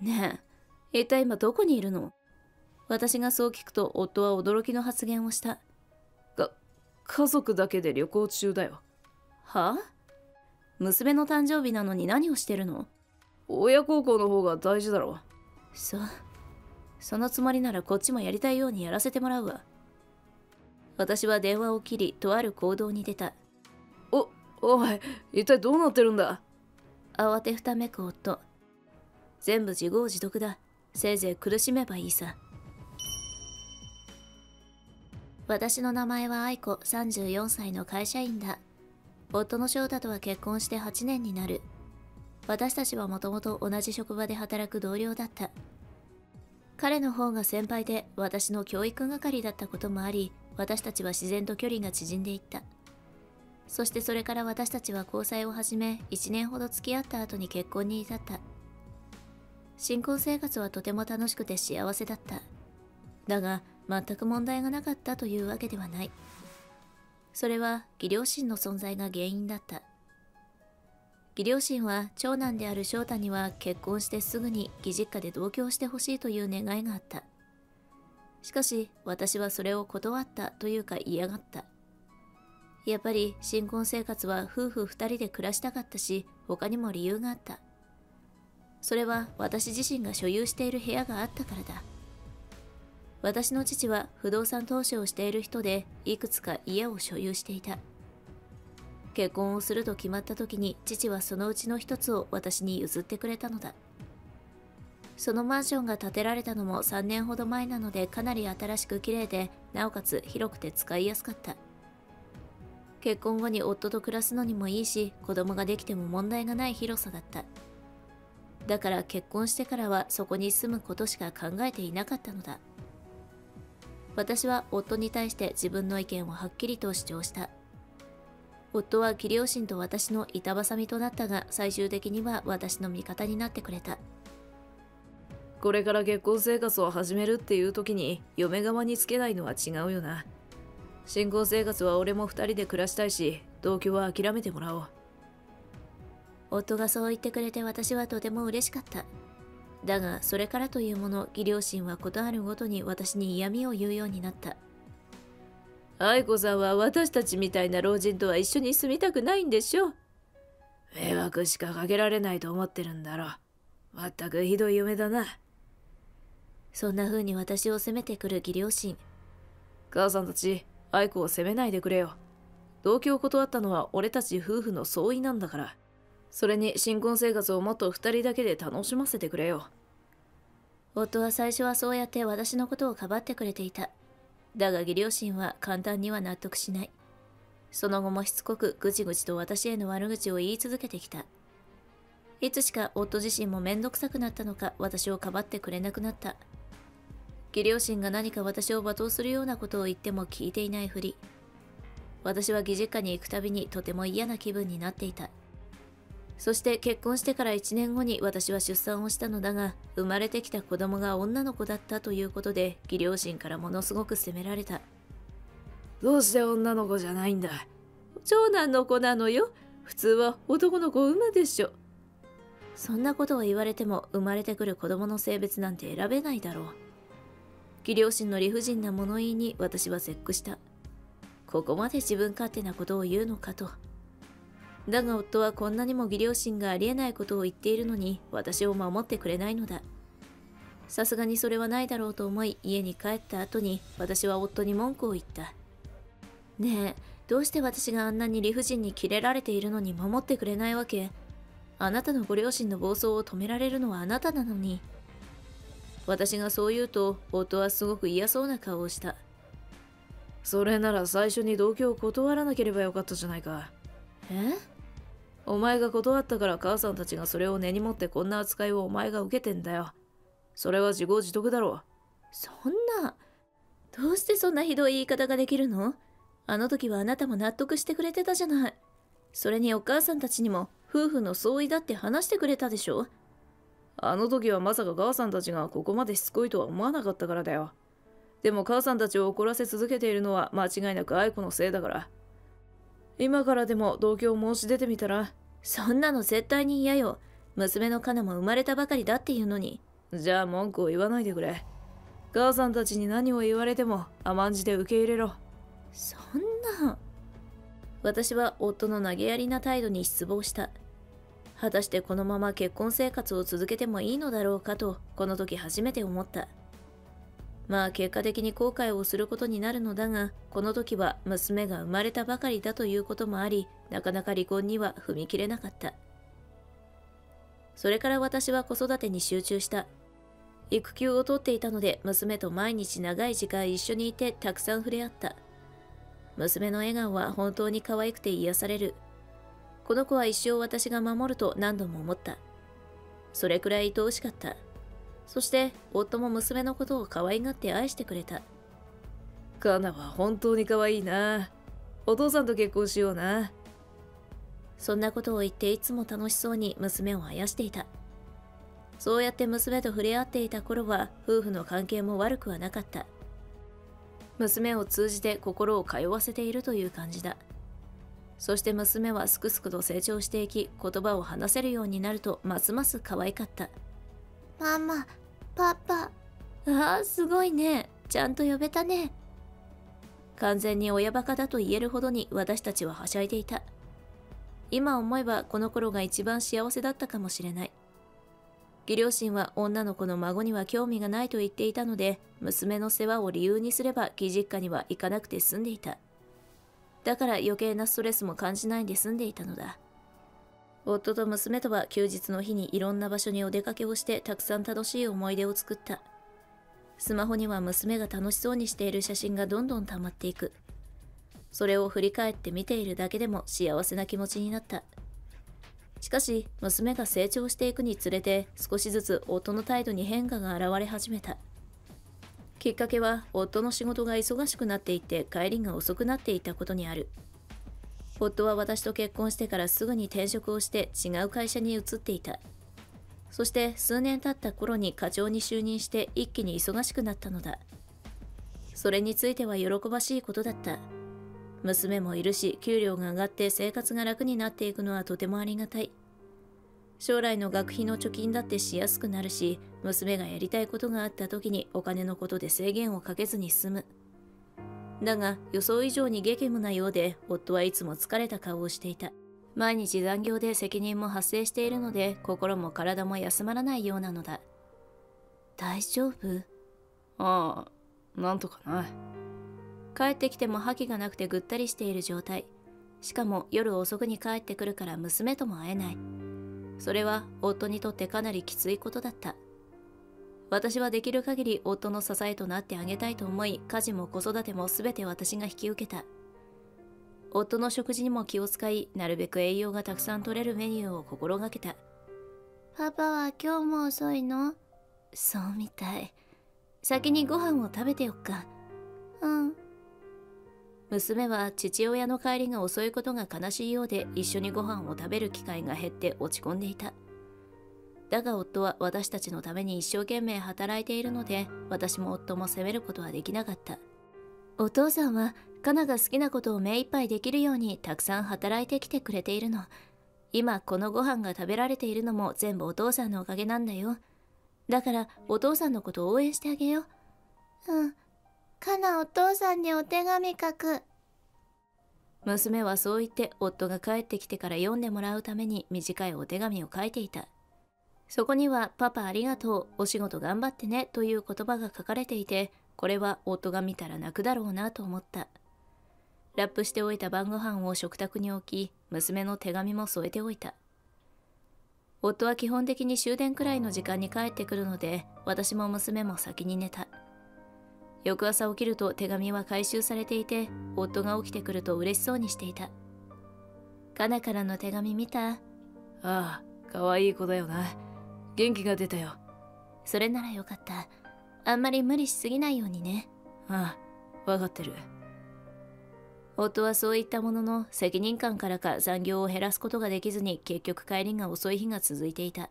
ねえ、一体今どこにいるの？私がそう聞くと夫は驚きの発言をした。か、家族だけで旅行中だよ。はあ？娘の誕生日なのに何をしてるの？親孝行の方が大事だろ。そう。そのつもりならこっちもやりたいようにやらせてもらうわ。私は電話を切り、とある行動に出た。お、おい、一体どうなってるんだ？慌てふためく夫。全部自業自得だ。せいぜい苦しめばいいさ。私の名前は愛子34歳の会社員だ。夫の翔太とは結婚して8年になる。私たちはもともと同じ職場で働く同僚だった。彼の方が先輩で私の教育係だったこともあり、私たちは自然と距離が縮んでいった。そしてそれから私たちは交際を始め、1年ほど付き合った後に結婚に至った。新婚生活はとても楽しくて幸せだった。だが、全く問題がなかったというわけではない。それは義両親の存在が原因だった。義両親は長男である翔太には結婚してすぐに義実家で同居してほしいという願いがあった。しかし私はそれを断ったというか嫌がった。やっぱり新婚生活は夫婦二人で暮らしたかったし他にも理由があった。それは私自身が所有している部屋があったからだ。私の父は不動産投資をしている人で、いくつか家を所有していた。結婚をすると決まった時に父はそのうちの一つを私に譲ってくれたのだ。そのマンションが建てられたのも3年ほど前なのでかなり新しく綺麗で、なおかつ広くて使いやすかった。結婚後に夫と暮らすのにもいいし、子供ができても問題がない広さだった。だから結婚してからはそこに住むことしか考えていなかったのだ。私は夫に対して自分の意見をはっきりと主張した。夫は義両親と私の板挟みとなったが、最終的には私の味方になってくれた。これから結婚生活を始めるっていう時に、嫁側につけないのは違うよな。新婚生活は俺も二人で暮らしたいし、同居は諦めてもらおう。夫がそう言ってくれて私はとても嬉しかった。だが、それからというもの、義両親はことあるごとに私に嫌味を言うようになった。愛子さんは私たちみたいな老人とは一緒に住みたくないんでしょ迷惑しかかけられないと思ってるんだろう。まったくひどい嫁だな。そんな風に私を責めてくる義両親。母さんたち、愛子を責めないでくれよ。同居を断ったのは俺たち夫婦の相違なんだから。それに新婚生活をもっと二人だけで楽しませてくれよ。夫は最初はそうやって私のことをかばってくれていた。だが義両親は簡単には納得しない。その後もしつこくぐちぐちと私への悪口を言い続けてきた。いつしか夫自身もめんどくさくなったのか私をかばってくれなくなった。義両親が何か私を罵倒するようなことを言っても聞いていないふり。私は義実家に行くたびにとても嫌な気分になっていた。そして結婚してから1年後に私は出産をしたのだが、生まれてきた子供が女の子だったということで、義両親からものすごく責められた。どうして女の子じゃないんだ長男の子なのよ。普通は男の子を産むでしょ。そんなことを言われても生まれてくる子供の性別なんて選べないだろう。義両親の理不尽な物言いに私は絶句した。ここまで自分勝手なことを言うのかと。だが夫はこんなにも義両親がありえないことを言っているのに私を守ってくれないのだ。さすがにそれはないだろうと思い家に帰った後に私は夫に文句を言った。ねえ、どうして私があんなに理不尽にキレられているのに守ってくれないわけ？あなたのご両親の暴走を止められるのはあなたなのに。私がそう言うと夫はすごく嫌そうな顔をした。それなら最初に同居を断らなければよかったじゃないか。え？お前が断ったから母さんたちがそれを根に持ってこんな扱いをお前が受けてんだよ。それは自業自得だろう。そんな、どうしてそんなひどい言い方ができるの？あの時はあなたも納得してくれてたじゃない。それにお母さんたちにも夫婦の相違だって話してくれたでしょ？あの時はまさか母さんたちがここまでしつこいとは思わなかったからだよ。でも母さんたちを怒らせ続けているのは間違いなく愛子のせいだから。今からでも同居を申し出てみたら？そんなの絶対に嫌よ。娘のカナも生まれたばかりだっていうのに。じゃあ文句を言わないでくれ。母さんたちに何を言われても甘んじて受け入れろ。そんな。私は夫の投げやりな態度に失望した。果たしてこのまま結婚生活を続けてもいいのだろうかとこの時初めて思ったまあ結果的に後悔をすることになるのだがこの時は娘が生まれたばかりだということもありなかなか離婚には踏み切れなかった。それから私は子育てに集中した。育休を取っていたので娘と毎日長い時間一緒にいてたくさん触れ合った。娘の笑顔は本当に可愛くて癒される。この子は一生私が守ると何度も思った。それくらい愛おしかった。そして夫も娘のことを可愛がって愛してくれた。カナは本当に可愛いな。お父さんと結婚しような。そんなことを言っていつも楽しそうに娘をあやしていた。そうやって娘と触れ合っていた頃は夫婦の関係も悪くはなかった。娘を通じて心を通わせているという感じだ。そして娘はすくすくと成長していき言葉を話せるようになるとますます可愛かった。ママパパ。ああすごいね。ちゃんと呼べたね。完全に親バカだと言えるほどに私たちははしゃいでいた。今思えばこの頃が一番幸せだったかもしれない。義両親は女の子の孫には興味がないと言っていたので娘の世話を理由にすれば義実家には行かなくて済んでいた。だから余計なストレスも感じないで済んでいたのだ。夫と娘とは休日の日にいろんな場所にお出かけをしてたくさん楽しい思い出を作った。スマホには娘が楽しそうにしている写真がどんどん溜まっていく。それを振り返って見ているだけでも幸せな気持ちになった。しかし、娘が成長していくにつれて少しずつ夫の態度に変化が現れ始めた。きっかけは夫の仕事が忙しくなっていて帰りが遅くなっていたことにある。夫は私と結婚してからすぐに転職をして違う会社に移っていた。そして数年経った頃に課長に就任して一気に忙しくなったのだ。それについては喜ばしいことだった。娘もいるし、給料が上がって生活が楽になっていくのはとてもありがたい。将来の学費の貯金だってしやすくなるし、娘がやりたいことがあった時にお金のことで制限をかけずに済む。だが予想以上に激務なようで夫はいつも疲れた顔をしていた。毎日残業で責任も発生しているので心も体も休まらないようなのだ。大丈夫？ああなんとかな帰ってきても覇気がなくてぐったりしている状態。しかも夜遅くに帰ってくるから娘とも会えない。それは夫にとってかなりきついことだった私はできる限り夫の支えとなってあげたいと思い、家事も子育ても全て私が引き受けた。夫の食事にも気を使い、なるべく栄養がたくさん取れるメニューを心がけた。パパは今日も遅いの？そうみたい。先にご飯を食べてよっか。うん。娘は父親の帰りが遅いことが悲しいようで一緒にご飯を食べる機会が減って落ち込んでいた。だが夫は私たちのために一生懸命働いているので私も夫も責めることはできなかった。お父さんはカナが好きなことを目いっぱいできるようにたくさん働いてきてくれているの。今このご飯が食べられているのも全部お父さんのおかげなんだよ。だからお父さんのことを応援してあげよう。うん。カナお父さんにお手紙書く。娘はそう言って夫が帰ってきてから読んでもらうために短いお手紙を書いていたそこにはパパありがとう、お仕事頑張ってねという言葉が書かれていて、これは夫が見たら泣くだろうなと思った。ラップしておいた晩ご飯を食卓に置き、娘の手紙も添えておいた。夫は基本的に終電くらいの時間に帰ってくるので、私も娘も先に寝た。翌朝起きると手紙は回収されていて、夫が起きてくると嬉しそうにしていた。カナからの手紙見たああ、かわいい子だよな。元気が出たよ。それならよかった。あんまり無理しすぎないようにね。ああ分かってる。夫はそういったものの責任感からか残業を減らすことができずに結局帰りが遅い日が続いていた。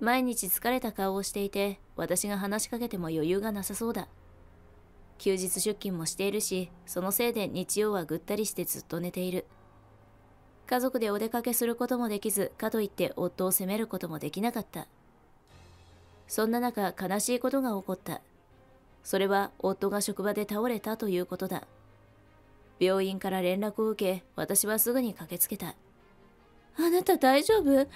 毎日疲れた顔をしていて私が話しかけても余裕がなさそうだ。休日出勤もしているしそのせいで日曜はぐったりしてずっと寝ている家族でお出かけすることもできず、かといって夫を責めることもできなかった。そんな中悲しいことが起こった。それは夫が職場で倒れたということだ。病院から連絡を受け私はすぐに駆けつけた。あなた大丈夫？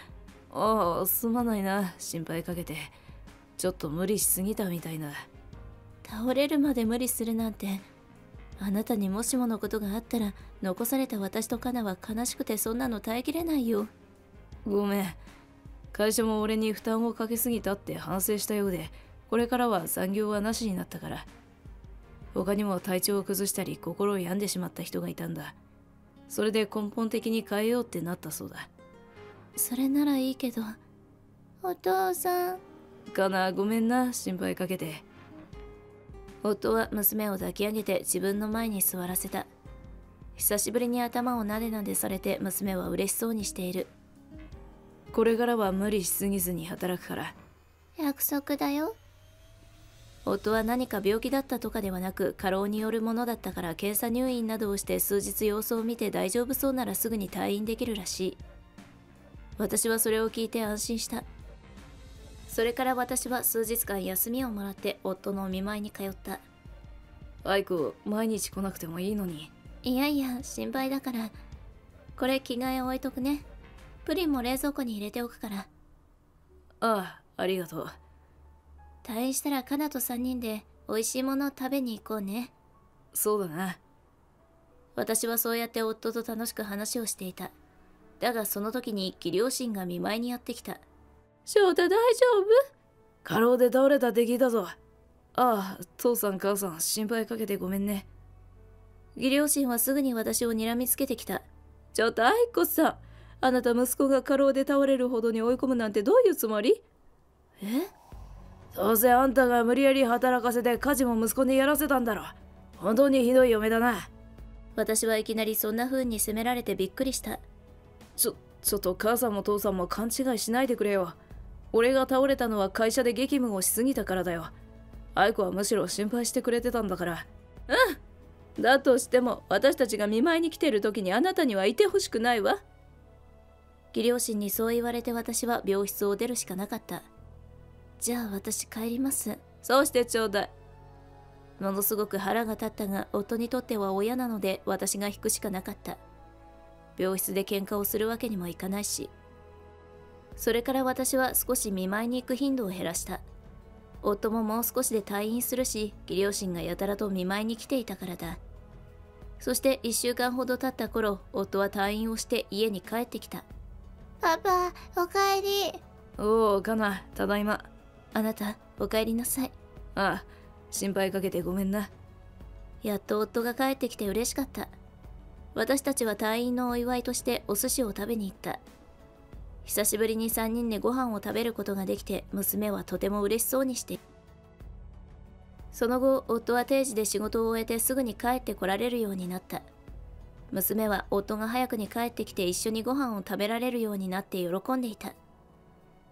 ああすまないな。心配かけて。ちょっと無理しすぎたみたいな。倒れるまで無理するなんてあなたにもしものことがあったら残された私とカナは悲しくてそんなの耐えきれないよ。ごめん。会社も俺に負担をかけすぎたって反省したようでこれからは残業はなしになったから他にも体調を崩したり心を病んでしまった人がいたんだ。それで根本的に変えようってなったそうだ。それならいいけどお父さん。かなごめんな心配かけて夫は娘を抱き上げて自分の前に座らせた。久しぶりに頭をなでなでされて娘は嬉しそうにしている。これからは無理しすぎずに働くから。約束だよ。夫は何か病気だったとかではなく過労によるものだったから検査入院などをして数日様子を見て大丈夫そうならすぐに退院できるらしい。私はそれを聞いて安心したそれから私は数日間休みをもらって夫のお見舞いに通った。愛子毎日来なくてもいいのに。いやいや心配だから。これ着替え置いとくね。プリンも冷蔵庫に入れておくから。ああありがとう。退院したらカナと3人で美味しいものを食べに行こうね。そうだな。私はそうやって夫と楽しく話をしていた。だがその時に義両親が見舞いにやってきた翔太大丈夫？過労で倒れたって聞いたぞ。ああ、父さん母さん心配かけてごめんね。義両親はすぐに私を睨みつけてきた。ちょっと愛子さん、あなた息子が過労で倒れるほどに追い込むなんてどういうつもり？え？どうせあんたが無理やり働かせて家事も息子にやらせたんだろ。本当にひどい嫁だな。私はいきなりそんな風に責められてびっくりした。ちょ、ちょっと母さんも父さんも勘違いしないでくれよ。俺が倒れたのは会社で激務をしすぎたからだよ。愛子はむしろ心配してくれてたんだから。うんだとしても私たちが見舞いに来てる時にあなたにはいてほしくないわ。義両親にそう言われて私は病室を出るしかなかった。じゃあ私帰ります。そうしてちょうだい。ものすごく腹が立ったが夫にとっては親なので私が引くしかなかった。病室で喧嘩をするわけにもいかないし。それから私は少し見舞いに行く頻度を減らした。夫ももう少しで退院するし、義両親がやたらと見舞いに来ていたからだ。そして1週間ほど経った頃、夫は退院をして家に帰ってきた。パパ、おかえり。おお、かな、ただいま。あなた、おかえりなさい。ああ、心配かけてごめんな。やっと夫が帰ってきて嬉しかった。私たちは退院のお祝いとしてお寿司を食べに行った。久しぶりに3人でご飯を食べることができて娘はとても嬉しそうにしてその後夫は定時で仕事を終えてすぐに帰ってこられるようになった。娘は夫が早くに帰ってきて一緒にご飯を食べられるようになって喜んでいた。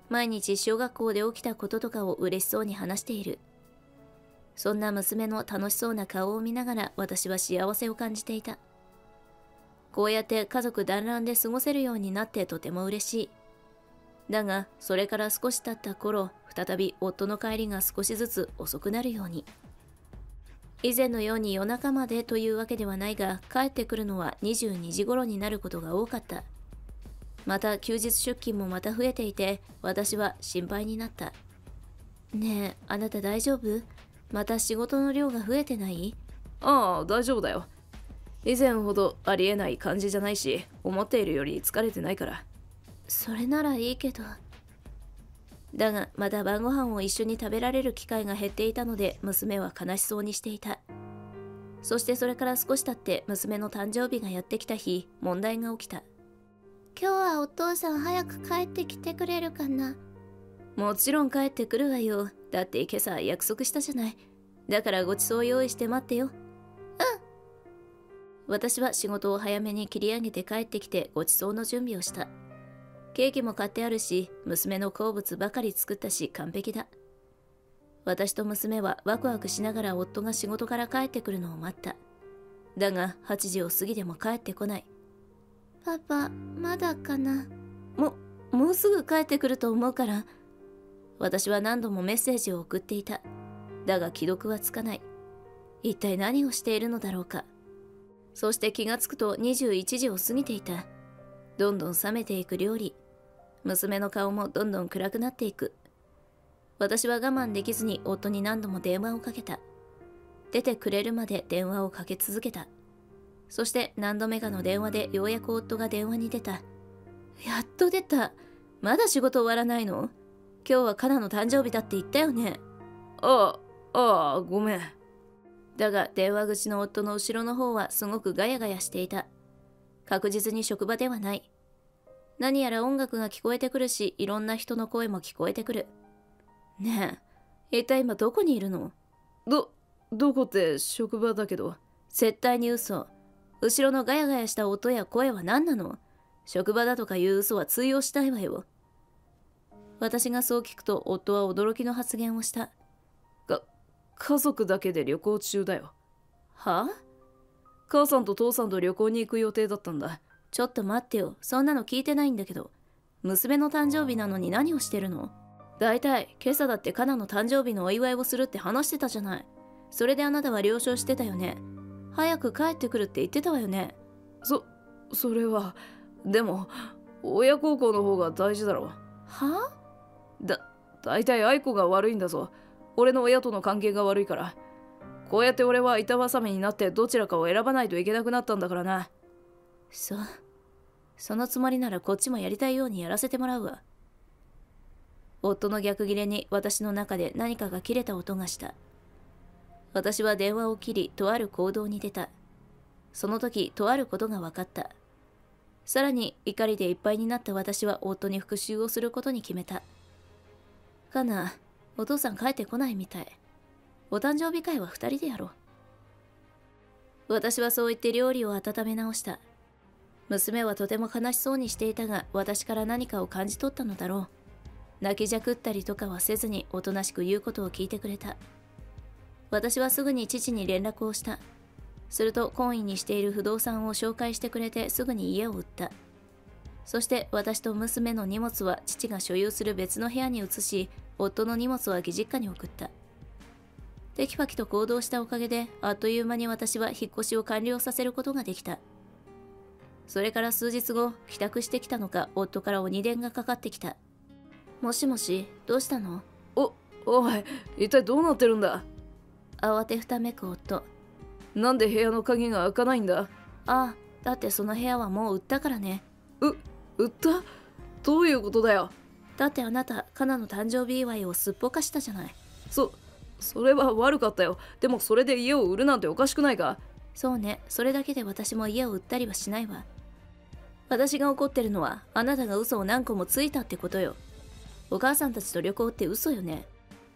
毎日小学校で起きたこととかを嬉しそうに話している。そんな娘の楽しそうな顔を見ながら私は幸せを感じていた。こうやって家族団らんで過ごせるようになってとても嬉しい。だがそれから少し経った頃再び夫の帰りが少しずつ遅くなるように。以前のように夜中までというわけではないが帰ってくるのは22時頃になることが多かった。また休日出勤もまた増えていて私は心配になった。ねえあなた大丈夫？また仕事の量が増えてない？ああ大丈夫だよ。以前ほどありえない感じじゃないし思っているより疲れてないから。それならいいけど。だがまだ晩ご飯を一緒に食べられる機会が減っていたので娘は悲しそうにしていた。そしてそれから少し経って娘の誕生日がやってきた日問題が起きた。今日はお父さん早く帰ってきてくれるかな？もちろん帰ってくるわよ。だって今朝約束したじゃない。だからごちそう用意して待ってよ。うん。私は仕事を早めに切り上げて帰ってきてごちそうの準備をしたケーキも買ってあるし、娘の好物ばかり作ったし完璧だ。私と娘はワクワクしながら夫が仕事から帰ってくるのを待った。だが8時を過ぎても帰ってこない。パパ、まだかな？も、もうすぐ帰ってくると思うから。私は何度もメッセージを送っていた。だが既読はつかない。一体何をしているのだろうか。そして気がつくと21時を過ぎていた。どんどん冷めていく料理。娘の顔もどんどん暗くなっていく。私は我慢できずに夫に何度も電話をかけた。出てくれるまで電話をかけ続けた。そして何度目かの電話でようやく夫が電話に出た。やっと出た。まだ仕事終わらないの？今日はカナの誕生日だって言ったよね？ああ、ああ、ごめん。だが電話口の夫の後ろの方はすごくガヤガヤしていた。確実に職場ではない。何やら音楽が聞こえてくるし、いろんな人の声も聞こえてくる。ねえ、一体今どこにいるの？ど、どこって職場だけど。絶対に嘘。後ろのガヤガヤした音や声は何なの？職場だとかいう嘘は通用したいわよ。私がそう聞くと夫は驚きの発言をした。か、家族だけで旅行中だよ。は母さんと父さんと旅行に行く予定だったんだ。ちょっと待ってよ。そんなの聞いてないんだけど。娘の誕生日なのに何をしてるの？大体、今朝だってカナの誕生日のお祝いをするって話してたじゃない。それであなたは了承してたよね。早く帰ってくるって言ってたわよね。そ、それは、でも、親孝行の方が大事だろう。は？だ、大体愛子が悪いんだぞ。俺の親との関係が悪いから。こうやって俺は板挟みになってどちらかを選ばないといけなくなったんだからな。そう。そのつもりならこっちもやりたいようにやらせてもらうわ。夫の逆ギレに私の中で何かが切れた音がした。私は電話を切り、とある行動に出た。その時、とあることが分かった。さらに、怒りでいっぱいになった私は夫に復讐をすることに決めた。かな、お父さん帰ってこないみたい。お誕生日会は二人でやろう。私はそう言って料理を温め直した。娘はとても悲しそうにしていたが、私から何かを感じ取ったのだろう。泣きじゃくったりとかはせずにおとなしく言うことを聞いてくれた。私はすぐに父に連絡をした。すると、懇意にしている不動産を紹介してくれてすぐに家を売った。そして私と娘の荷物は父が所有する別の部屋に移し、夫の荷物は義実家に送った。テキパキと行動したおかげで、あっという間に私は引っ越しを完了させることができた。それから数日後、帰宅してきたのか、夫から鬼電がかかってきた。もしもし、どうしたの？お、おい、一体どうなってるんだ？慌てふためく夫。なんで部屋の鍵が開かないんだ？ああ、だってその部屋はもう売ったからね。う、売った？どういうことだよ？だってあなた、カナの誕生日祝いをすっぽかしたじゃない。そ、それは悪かったよ。でもそれで家を売るなんておかしくないか？そうね、それだけで私も家を売ったりはしないわ。私が怒ってるのは、あなたが嘘を何個もついたってことよ。お母さんたちと旅行って嘘よね。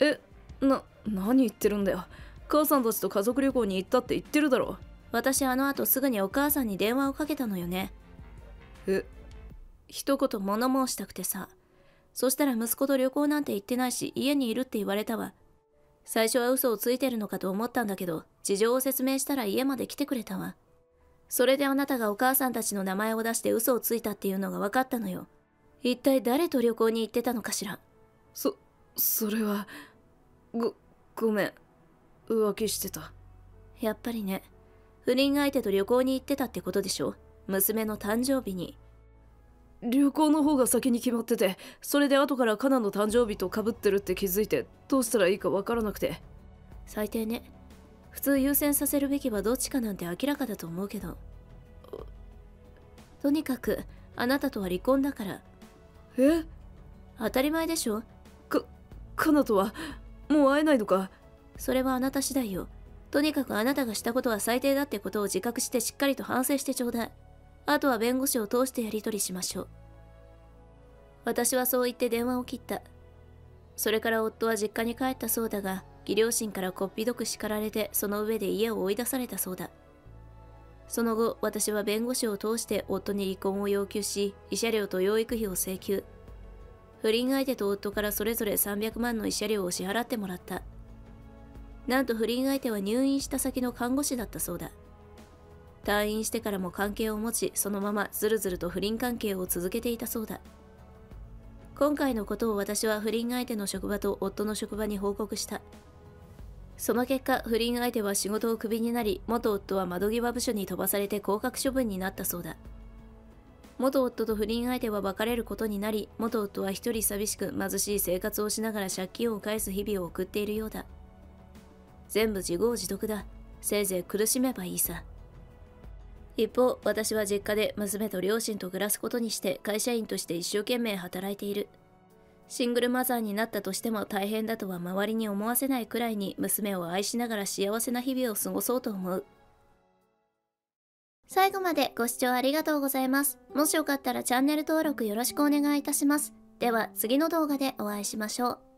え、な、何言ってるんだよ。母さんたちと家族旅行に行ったって言ってるだろ。私あの後すぐにお母さんに電話をかけたのよね。え？一言物申したくてさ。そしたら息子と旅行なんて行ってないし家にいるって言われたわ。最初は嘘をついてるのかと思ったんだけど、事情を説明したら家まで来てくれたわ。それであなたがお母さんたちの名前を出して嘘をついたっていうのが分かったのよ。一体誰と旅行に行ってたのかしら？そ、それは、ご、ごめん。浮気してた。やっぱりね。不倫相手と旅行に行ってたってことでしょ？娘の誕生日に。旅行の方が先に決まってて、それで後からカナの誕生日と被ってるって気づいて、どうしたらいいかわからなくて。最低ね。普通優先させるべきはどっちかなんて明らかだと思うけど。とにかく、あなたとは離婚だから。え？当たり前でしょか、カナとは、もう会えないのか？それはあなた次第よ。とにかくあなたがしたことは最低だってことを自覚してしっかりと反省してちょうだい。あとは弁護士を通してやり取りしましょう。私はそう言って電話を切った。それから夫は実家に帰ったそうだが、義両親からこっぴどく叱られてその上で家を追い出されたそうだ。その後、私は弁護士を通して夫に離婚を要求し、慰謝料と養育費を請求。不倫相手と夫からそれぞれ300万の慰謝料を支払ってもらった。なんと不倫相手は入院した先の看護師だったそうだ。退院してからも関係を持ち、そのままずるずると不倫関係を続けていたそうだ。今回のことを私は不倫相手の職場と夫の職場に報告した。その結果不倫相手は仕事をクビになり元夫は窓際部署に飛ばされて降格処分になったそうだ。元夫と不倫相手は別れることになり元夫は一人寂しく貧しい生活をしながら借金を返す日々を送っているようだ。全部自業自得だ。せいぜい苦しめばいいさ。一方私は実家で娘と両親と暮らすことにして会社員として一生懸命働いているシングルマザーになったとしても大変だとは周りに思わせないくらいに娘を愛しながら幸せな日々を過ごそうと思う最後までご視聴ありがとうございます。もしよかったらチャンネル登録よろしくお願いいたします。では次の動画でお会いしましょう。